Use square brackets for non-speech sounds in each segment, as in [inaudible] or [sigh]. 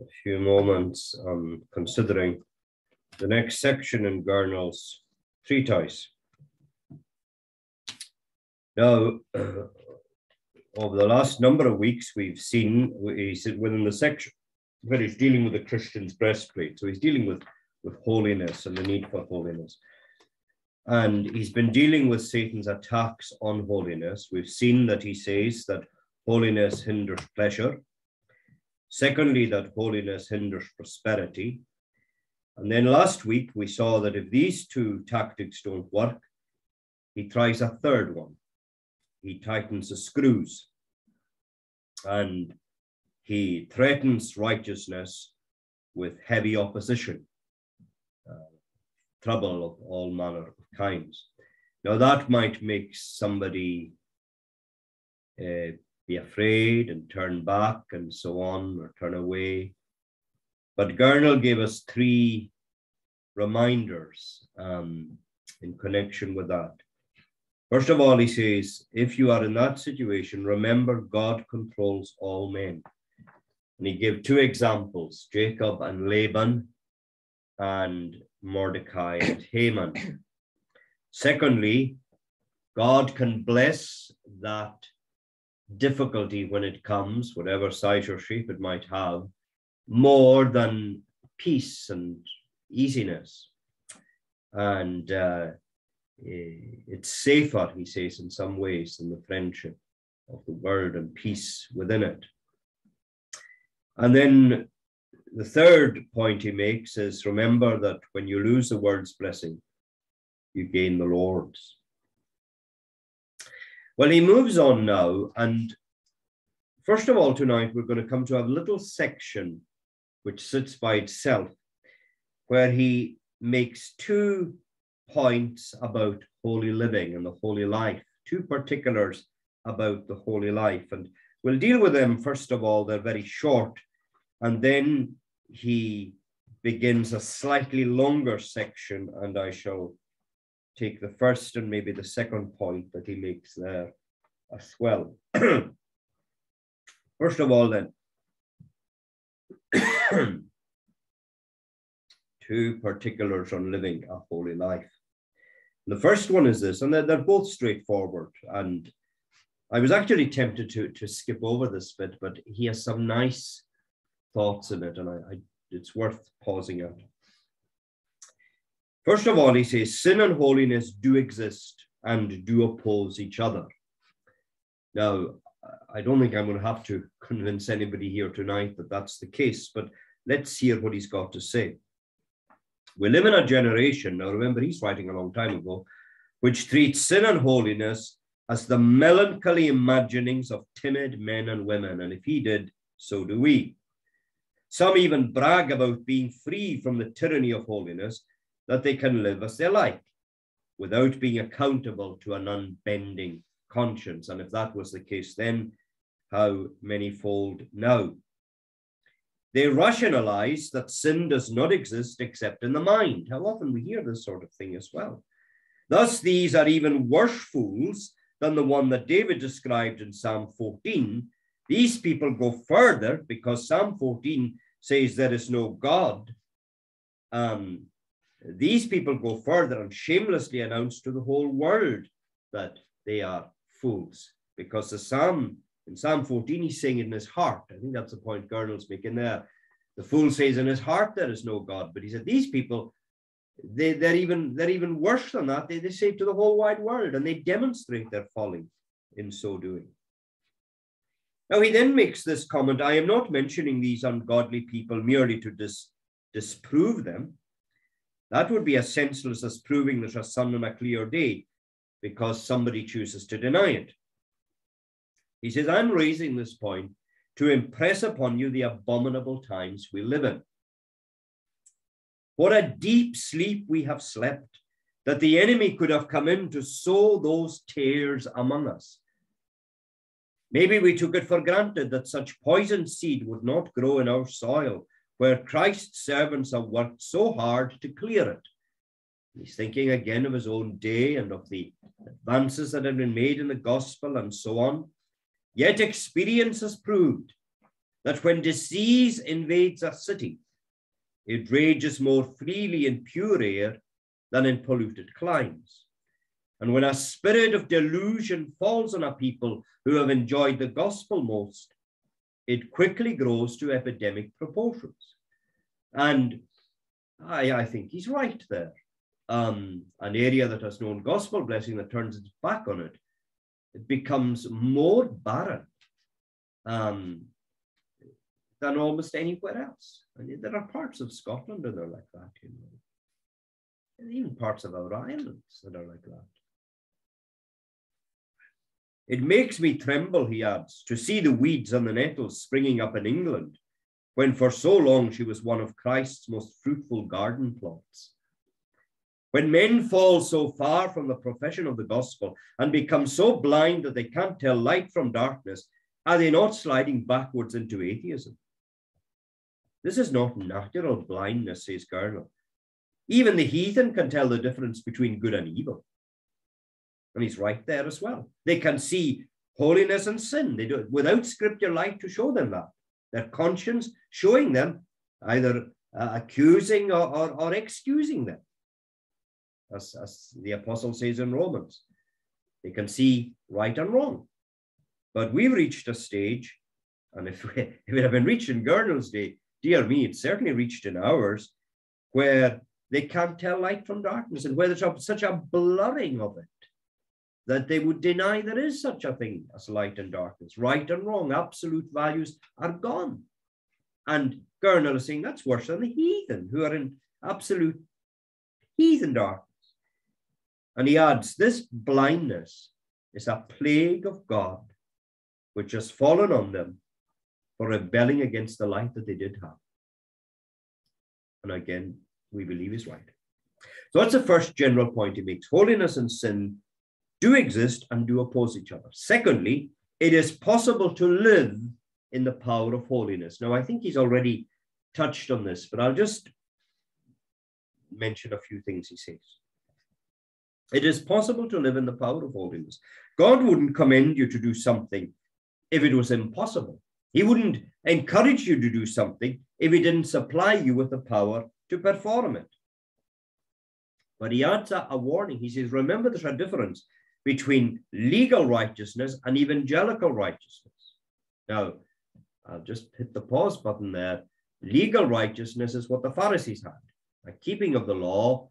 a few moments on considering the next section in Gurnall's treatise. Now, [clears throat] over the last number of weeks, we've seen he's within the section where he's dealing with the Christian's breastplate. So he's dealing with, with holiness and the need for holiness. And he's been dealing with Satan's attacks on holiness. We've seen that he says that holiness hinders pleasure. Secondly, that holiness hinders prosperity. And then last week, we saw that if these two tactics don't work, he tries a third one. He tightens the screws and he threatens righteousness with heavy opposition, uh, trouble of all manner of kinds. Now, that might make somebody uh, be afraid and turn back and so on, or turn away. But Gurnall gave us three reminders um, in connection with that. First of all, he says, if you are in that situation, remember God controls all men. And he gave two examples Jacob and Laban, and Mordecai and Haman. Secondly, God can bless that difficulty when it comes, whatever size or shape it might have, more than peace and easiness. And uh, it's safer, he says, in some ways, than the friendship of the world and peace within it. And then the third point he makes is remember that when you lose the world's blessing, you gain the Lord's. Well, he moves on now, and first of all, tonight we're going to come to a little section which sits by itself, where he makes two points about holy living and the holy life, two particulars about the holy life. And we'll deal with them first of all, they're very short, and then he begins a slightly longer section, and I shall take the first and maybe the second point that he makes there as well. [clears throat] First of all, then, [coughs] two particulars on living a holy life. The first one is this, and they're, they're both straightforward. And I was actually tempted to, to skip over this bit, but he has some nice thoughts in it, and I, I it's worth pausing at. First of all, he says, sin and holiness do exist and do oppose each other. Now, I don't think I'm going to have to convince anybody here tonight that that's the case, but let's hear what he's got to say. We live in a generation, now remember, he's writing a long time ago, which treats sin and holiness as the melancholy imaginings of timid men and women. And if he did, so do we. Some even brag about being free from the tyranny of holiness that they can live as they like without being accountable to an unbending conscience. And if that was the case then, how many-fold now? They rationalize that sin does not exist except in the mind. How often we hear this sort of thing as well. Thus, these are even worse fools than the one that David described in Psalm 14. These people go further because Psalm 14 says there is no God. Um, these people go further and shamelessly announce to the whole world that they are fools because the Psalm, in Psalm 14, he's saying in his heart. I think that's the point Gurnall's making there. The fool says in his heart there is no God, but he said these people, they, they're even they're even worse than that. They, they say to the whole wide world and they demonstrate their folly in so doing. Now he then makes this comment I am not mentioning these ungodly people merely to dis, disprove them, that would be as senseless as proving that a sun on a clear day because somebody chooses to deny it. He says, I'm raising this point to impress upon you the abominable times we live in. What a deep sleep we have slept, that the enemy could have come in to sow those tares among us. Maybe we took it for granted that such poison seed would not grow in our soil where Christ's servants have worked so hard to clear it. He's thinking again of his own day and of the advances that have been made in the gospel and so on. Yet experience has proved that when disease invades a city, it rages more freely in pure air than in polluted climes. And when a spirit of delusion falls on a people who have enjoyed the gospel most, it quickly grows to epidemic proportions. And I, I think he's right there. Um, an area that has known gospel blessing that turns its back on it, it becomes more barren um, than almost anywhere else. And there are parts of Scotland that are like that, you know. And even parts of our islands that are like that. It makes me tremble, he adds, to see the weeds and the nettles springing up in England, when for so long she was one of Christ's most fruitful garden plots. When men fall so far from the profession of the gospel and become so blind that they can't tell light from darkness, are they not sliding backwards into atheism? This is not natural blindness, says Gurnall. Even the heathen can tell the difference between good and evil. And he's right there as well. They can see holiness and sin. They do it without scripture light to show them that. Their conscience showing them either uh, accusing or, or, or, excusing them. As, as the apostle says in Romans, they can see right and wrong. But we've reached a stage, and if, we, [laughs] if it had been reached in Gurnall's day, dear me, it's certainly reached in ours, where they can't tell light from darkness and where there's such a blurring of it that they would deny there is such a thing as light and darkness. Right and wrong, absolute values are gone. And Gurnall is saying that's worse than the heathen who are in absolute heathen darkness. And he adds, this blindness is a plague of God which has fallen on them for rebelling against the light that they did have. And again, we believe is right. So that's the first general point he makes. Holiness and sin do exist and do oppose each other. Secondly, it is possible to live in the power of holiness. Now, I think he's already touched on this, but I'll just mention a few things he says. It is possible to live in the power of holiness. God wouldn't commend you to do something if it was impossible. He wouldn't encourage you to do something if he didn't supply you with the power to perform it. But he adds a, warning. He says, remember there's a difference between legal righteousness and evangelical righteousness. Now, I'll just hit the pause button there. Legal righteousness is what the Pharisees had, a keeping of the law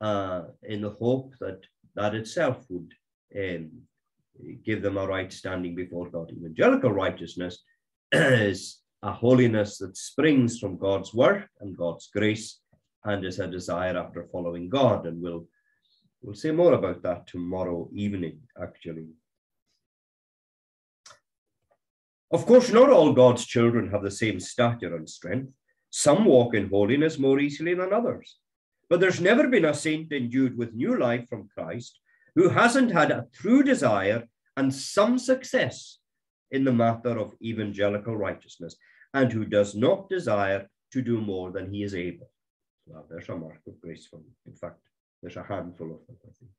uh, in the hope that that itself would um, give them a right standing before God. Evangelical righteousness [clears throat] is a holiness that springs from God's work and God's grace and is a desire after following God and will We'll say more about that tomorrow evening, actually. Of course, not all God's children have the same stature and strength. Some walk in holiness more easily than others. But there's never been a saint endued with new life from Christ who hasn't had a true desire and some success in the matter of evangelical righteousness and who does not desire to do more than he is able. Well, there's a mark of grace for me. In fact, there's a handful of them, I think.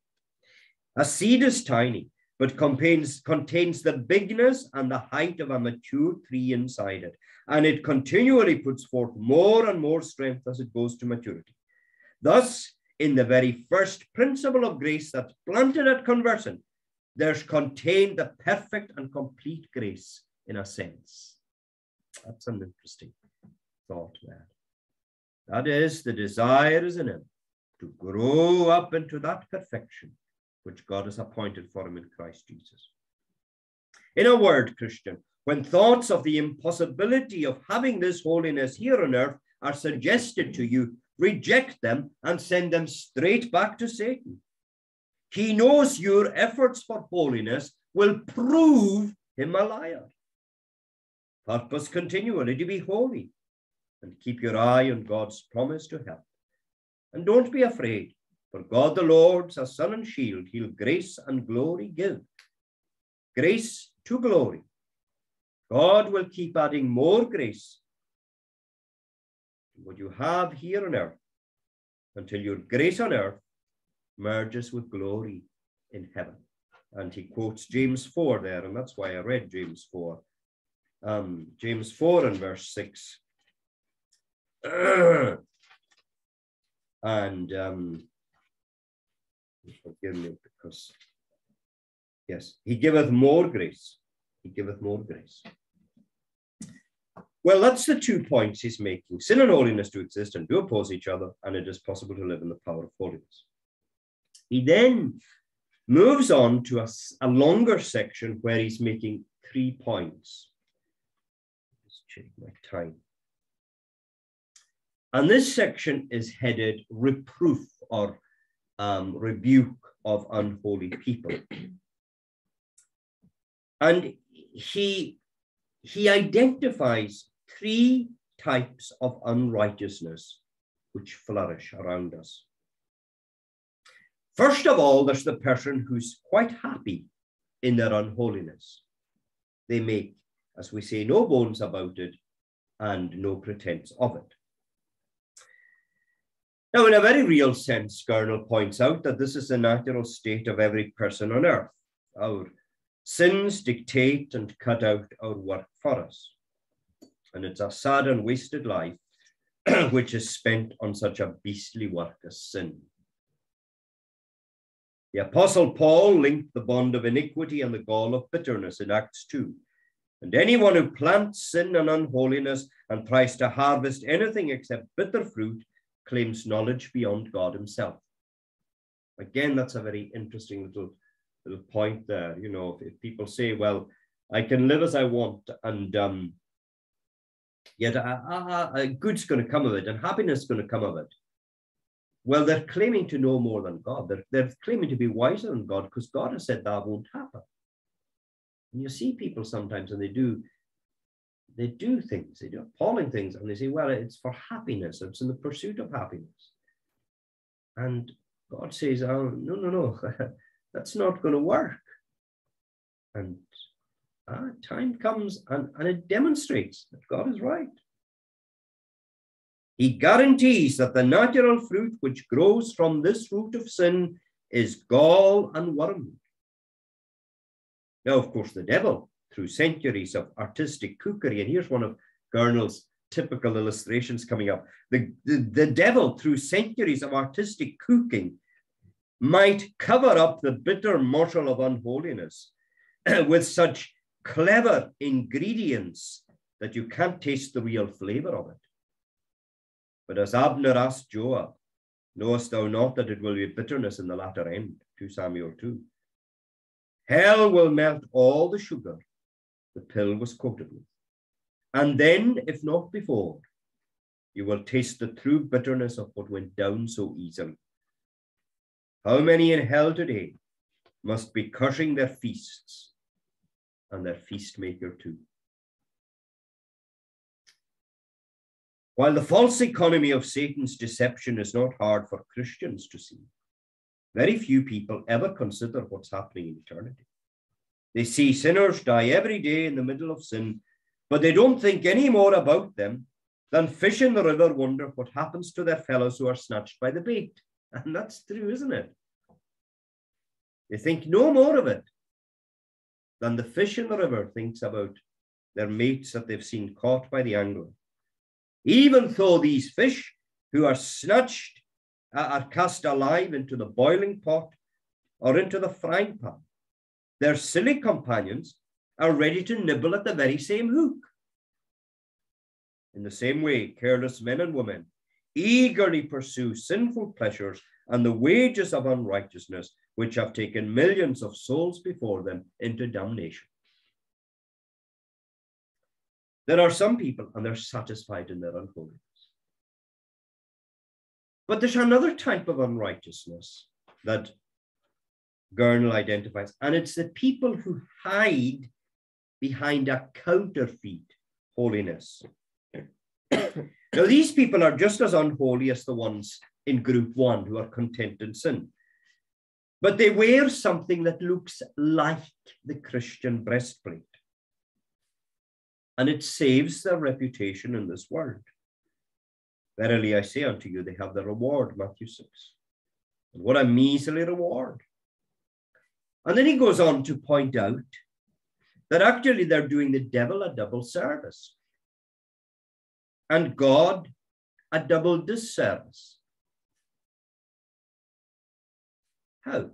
A seed is tiny, but contains, contains the bigness and the height of a mature tree inside it. And it continually puts forth more and more strength as it goes to maturity. Thus, in the very first principle of grace that's planted at conversion, there's contained the perfect and complete grace in a sense. That's an interesting thought there. That is, the desire is in him to grow up into that perfection which God has appointed for him in Christ Jesus. In a word, Christian, when thoughts of the impossibility of having this holiness here on earth are suggested to you, reject them and send them straight back to Satan. He knows your efforts for holiness will prove him a liar. Purpose continually to be holy and keep your eye on God's promise to help. And don't be afraid, for God the Lord's a sun and shield. He'll grace and glory give. Grace to glory. God will keep adding more grace to what you have here on earth until your grace on earth merges with glory in heaven. And he quotes James 4 there, and that's why I read James 4. um, James 4 and verse 6. [clears throat] and um, forgive me because, yes, he giveth more grace. He giveth more grace. Well, that's the two points he's making. Sin and holiness do exist and do oppose each other, and it is possible to live in the power of holiness. He then moves on to a, a longer section where he's making three points. Just check my time. And this section is headed reproof or um, rebuke of unholy people. And he, he identifies three types of unrighteousness which flourish around us. First of all, there's the person who's quite happy in their unholiness. They make, as we say, no bones about it and no pretense of it. Now, in a very real sense, Gurnall points out that this is the natural state of every person on earth. Our sins dictate and cut out our work for us. And it's a sad and wasted life [clears throat] which is spent on such a beastly work as sin. The Apostle Paul linked the bond of iniquity and the gall of bitterness in Acts 2. And anyone who plants sin and unholiness and tries to harvest anything except bitter fruit claims knowledge beyond God himself. Again, that's a very interesting little, little point there. You know, if, if people say, well, I can live as I want and um, yet a, a, a good's going to come of it and happiness is going to come of it. Well, they're claiming to know more than God. They're, they're claiming to be wiser than God because God has said that won't happen. And you see people sometimes and they do they do things, they do appalling things, and they say, well, it's for happiness, it's in the pursuit of happiness. And God says, oh, no, no, no, [laughs] that's not going to work. And uh, time comes and, and it demonstrates that God is right. He guarantees that the natural fruit which grows from this root of sin is gall and wormwood. Now, of course, the devil, through centuries of artistic cookery, and here's one of Gurnall's typical illustrations coming up. The, the, the devil, through centuries of artistic cooking, might cover up the bitter morsel of unholiness [clears throat] with such clever ingredients that you can't taste the real flavor of it. But as Abner asked Joab, knowest thou not that it will be bitterness in the latter end? 2 Samuel 2. Hell will melt all the sugar the pill was coated with. And then, if not before, you will taste the true bitterness of what went down so easily. How many in hell today must be cursing their feasts and their feast maker too? While the false economy of Satan's deception is not hard for Christians to see, very few people ever consider what's happening in eternity. They see sinners die every day in the middle of sin, but they don't think any more about them than fish in the river wonder what happens to their fellows who are snatched by the bait. [laughs] And that's true, isn't it? They think no more of it than the fish in the river thinks about their mates that they've seen caught by the angler even though these fish who are snatched uh, are cast alive into the boiling pot or into the frying pan, their silly companions are ready to nibble at the very same hook. In the same way, careless men and women eagerly pursue sinful pleasures and the wages of unrighteousness, which have taken millions of souls before them into damnation. There are some people and they're satisfied in their unholiness. But there's another type of unrighteousness that Gurnall identifies, and it's the people who hide behind a counterfeit holiness. [coughs] now, these people are just as unholy as the ones in group one who are content in sin. But they wear something that looks like the Christian breastplate and it saves their reputation in this world. Verily I say unto you, they have the reward, Matthew 6. And what a measly reward. And then he goes on to point out that actually they're doing the devil a double service and God a double disservice. How?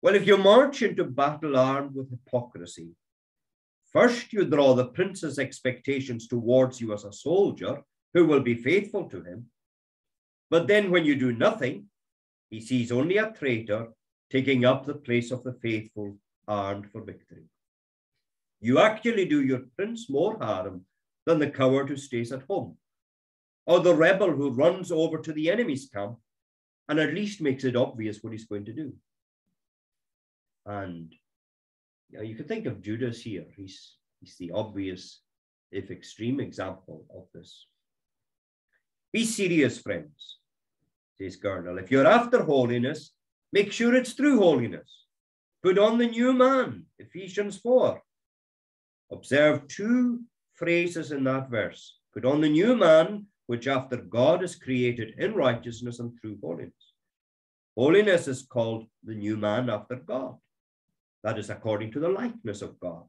Well, if you march into battle armed with hypocrisy, first you draw the prince's expectations towards you as a soldier who will be faithful to him. But then when you do nothing, he sees only a traitor taking up the place of the faithful armed for victory. You actually do your prince more harm than the coward who stays at home, or the rebel who runs over to the enemy's camp and at least makes it obvious what he's going to do. And you, know, you could think of Judas here. He's, he's the obvious, if extreme, example of this. Be serious, friends, says Gurnall. If you're after holiness, make sure it's through holiness. Put on the new man, Ephesians 4. Observe two phrases in that verse. Put on the new man, which after God is created in righteousness and through holiness. Holiness is called the new man after God. That is according to the likeness of God.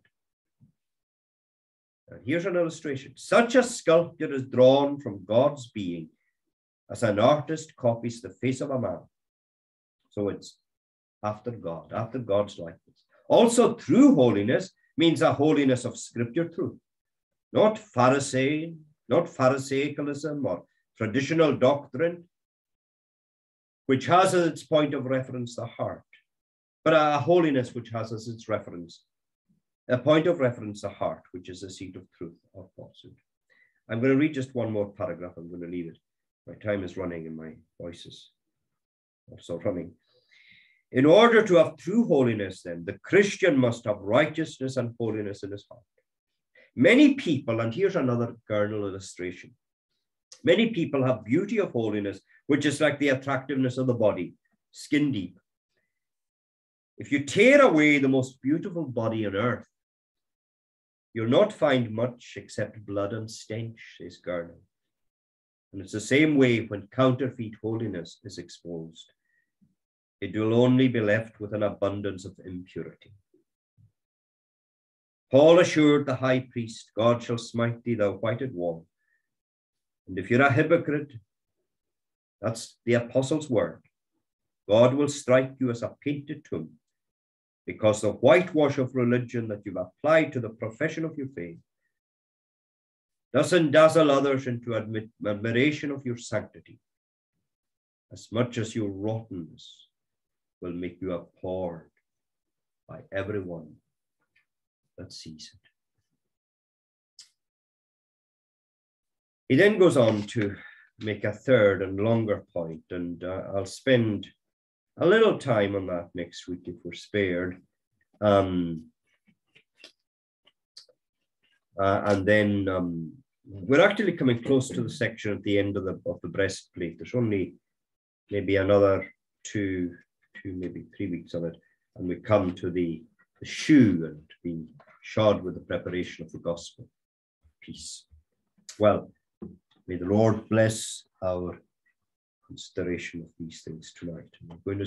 And here's an illustration. Such a sculpture is drawn from God's being as an artist copies the face of a man. So it's after God, after God's likeness. Also, true holiness means a holiness of scripture truth, not Pharisee, not Pharisaicalism or traditional doctrine, which has as its point of reference the heart but a holiness which has as its reference, a point of reference, the heart, which is the seat of truth or falsehood. I'm going to read just one more paragraph. I'm going to leave it. My time is running and my voice is also running. In order to have true holiness, then, the Christian must have righteousness and holiness in his heart. Many people, and here's another Gurnall illustration many people have beauty of holiness, which is like the attractiveness of the body, skin deep. If you tear away the most beautiful body on earth, you'll not find much except blood and stench, says Gurnall. And it's the same way when counterfeit holiness is exposed. It will only be left with an abundance of impurity. Paul assured the high priest, God shall smite thee, thou whited wall. And if you're a hypocrite, that's the apostle's word. God will strike you as a painted tomb because the whitewash of religion that you've applied to the profession of your faith doesn't dazzle others into admiration of your sanctity as much as your rottenness will make you abhorred by everyone that sees it. He then goes on to make a third and longer point, and uh, I'll spend a little time on that next week if we're spared. Um, uh, and then um, we're actually coming close to the section at the end of the of the breastplate. There's only maybe another two, two maybe three weeks of it, and we come to the, the shoe and being shod with the preparation of the gospel. Peace. Well, may the Lord bless our consideration of these things tonight. I'm going to